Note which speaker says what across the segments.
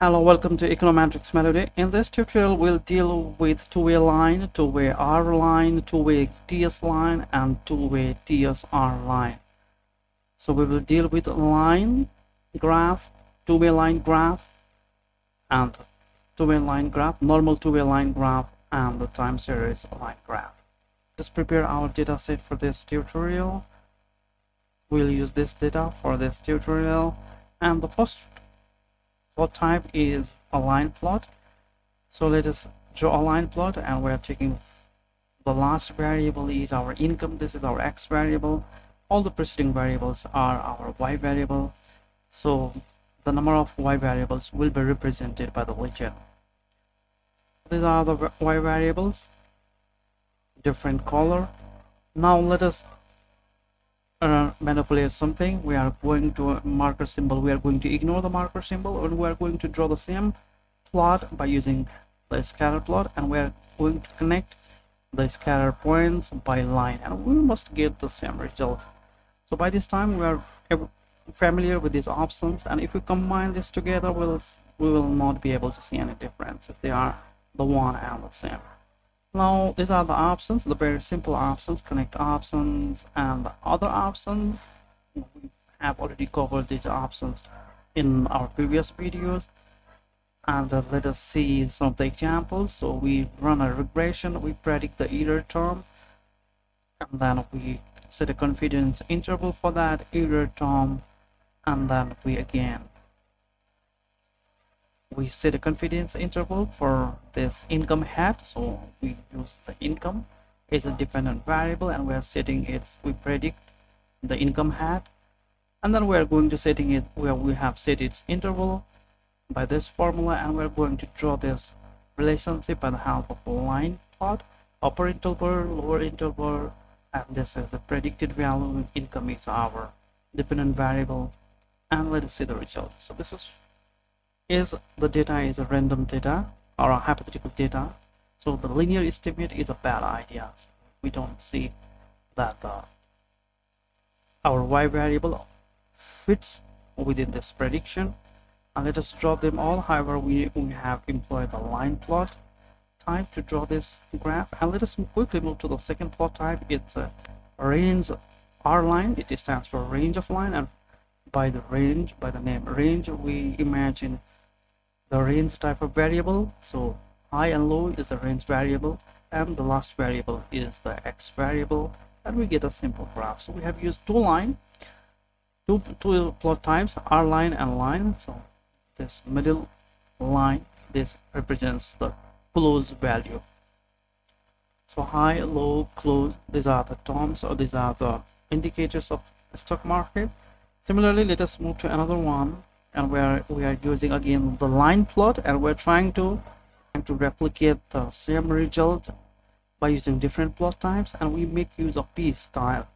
Speaker 1: Hello, welcome to Econometrics Melody. In this tutorial, we'll deal with two-way line, two-way R line, two-way TS line, and two-way TSR line. So we will deal with line graph, two-way line graph, and two-way line graph, normal two-way line graph, and the time series line graph. Just prepare our data set for this tutorial. We'll use this data for this tutorial. And the first plot type is a line plot. So let us draw a line plot and we're taking the last variable is our income this is our x variable. All the preceding variables are our y variable. So the number of y variables will be represented by the legend these are the y variables. Different color. Now let us uh, manipulate something we are going to marker symbol. We are going to ignore the marker symbol and we are going to draw the same plot by using the scatter plot and we are going to connect the scatter points by line and we must get the same result. So by this time we are familiar with these options and if we combine this together we'll we will not be able to see any differences. They are the one and the same now these are the options the very simple options connect options and the other options. We have already covered these options in our previous videos. And uh, let us see some of the examples. So we run a regression we predict the error term and then we set a confidence interval for that error term and then we again we set a confidence interval for this income hat. So we use the income. It's a dependent variable and we're setting it we predict the income hat. And then we're going to setting it where we have set its interval by this formula and we're going to draw this relationship by the help of a line plot upper interval lower interval and this is the predicted value income is our dependent variable and let us see the result so this is is the data is a random data or a hypothetical data. So the linear estimate is a bad idea. We don't see that uh, our y variable fits within this prediction. And let us draw them all. However we, we have employed the line plot type to draw this graph. And let us quickly move to the second plot type. It's a range r line. It stands for range of line. And by the range by the name range we imagine the range type of variable. So high and low is the range variable and the last variable is the x variable and we get a simple graph. So we have used two line two two plot types r line and line. So this middle line this represents the close value. So high low close these are the terms or these are the indicators of stock market. Similarly let us move to another one and where we are using again the line plot and we're trying to to replicate the same result by using different plot types and we make use of p style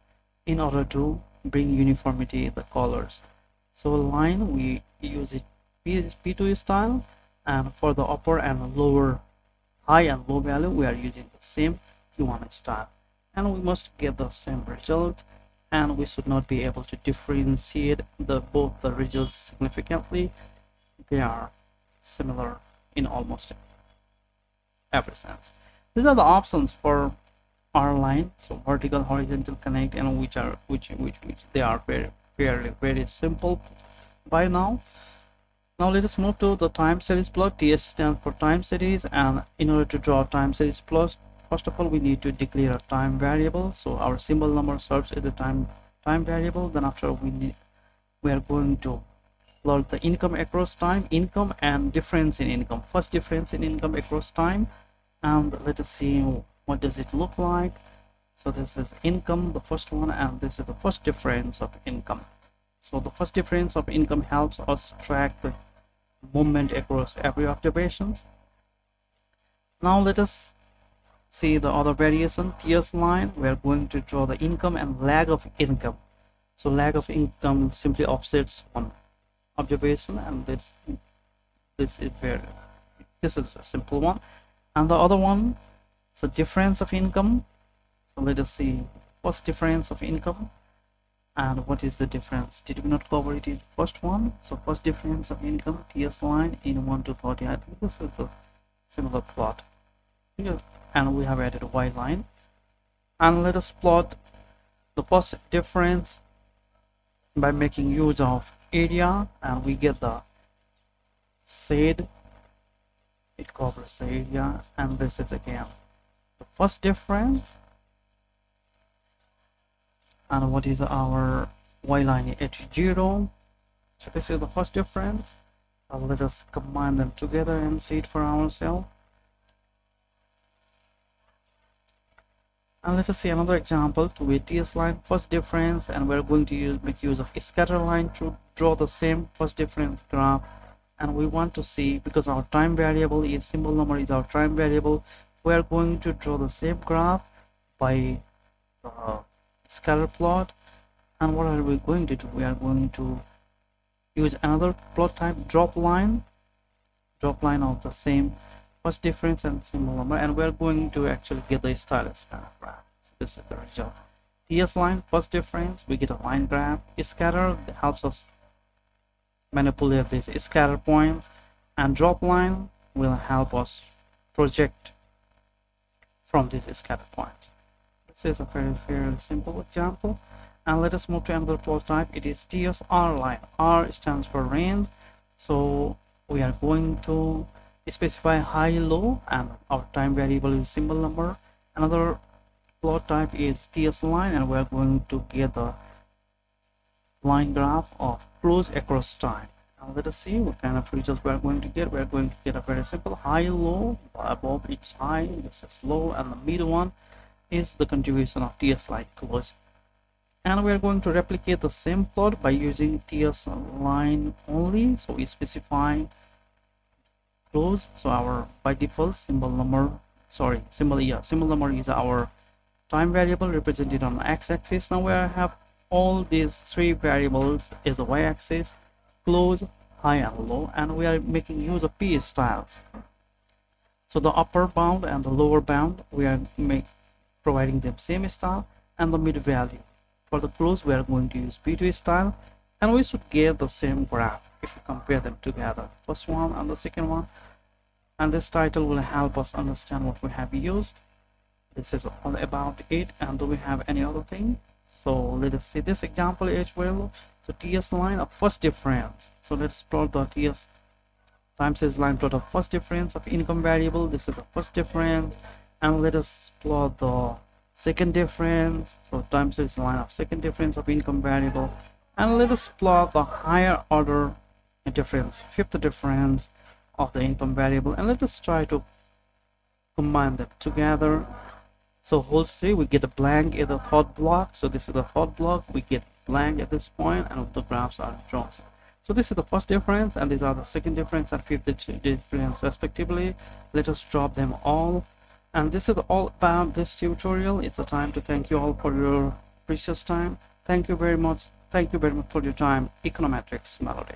Speaker 1: in order to bring uniformity in the colors. So line we use it p, p2 style and for the upper and lower high and low value we are using the same p1 style. And we must get the same result and we should not be able to differentiate the both the results significantly. They are similar in almost every sense. These are the options for r line so vertical horizontal connect and which are which which which they are very fairly very simple by now. Now let us move to the time series plot. Ts stands for time series and in order to draw time series plot first of all we need to declare a time variable. So our symbol number serves as a time time variable. Then after we need we are going to plot the income across time income and difference in income. First difference in income across time. And let us see what does it look like. So this is income the first one and this is the first difference of income. So the first difference of income helps us track the movement across every observations. Now let us see the other variation TS line we are going to draw the income and lag of income. So lag of income simply offsets one observation and this this is very this is a simple one. And the other one is a difference of income. So let us see first difference of income and what is the difference. Did we not cover it in first one? So first difference of income ts line in 1 to 40 i think this is the similar plot and we have added a y line. And let us plot the first difference by making use of area and we get the shade. It covers the area and this is again the first difference. And what is our y line at 0 so this is the first difference. Let us combine them together and see it for ourselves and let us see another example to a TS line first difference and we're going to use make use of a scatter line to draw the same first difference graph. And we want to see because our time variable is symbol number is our time variable we are going to draw the same graph by the scatter plot. And what are we going to do? We are going to use another plot type drop line drop line of the same first difference and similar and we're going to actually get the stylus kind of graph so this is the result ts line first difference we get a line graph scatter that helps us manipulate these scatter points and drop line will help us project from these scatter points this is a very, very simple example. And let us move to another plot type. It is TSR line. R stands for range. So we are going to specify high, low, and our time variable is symbol number. Another plot type is TS line, and we are going to get the line graph of close across time. Now let us see what kind of results we are going to get. We are going to get a very simple high, low, above each high, this is low, and the middle one is the contribution of TS line close. And we are going to replicate the same plot by using TS line only. So we specify close. So our by default symbol number, sorry, symbol yeah, symbol number is our time variable represented on x-axis. Now we have all these three variables is the y-axis, close, high and low, and we are making use of p styles. So the upper bound and the lower bound we are make providing them same style and the mid value. For the close, we are going to use P2 style and we should get the same graph if we compare them together. First one and the second one. And this title will help us understand what we have used. This is all about it. And do we have any other thing? So let us see this example as well. So TS line of first difference. So let's plot the TS times line plot of first difference of income variable. This is the first difference and let us plot the second difference so times line of second difference of income variable and let us plot the higher order difference fifth difference of the income variable and let us try to combine them together. So whole three we get a blank in the third block. So this is the third block we get blank at this point and all the graphs are drawn. So this is the first difference and these are the second difference and fifth difference respectively. Let us drop them all. And this is all about this tutorial. It's a time to thank you all for your precious time. Thank you very much. Thank you very much for your time. Econometrics melody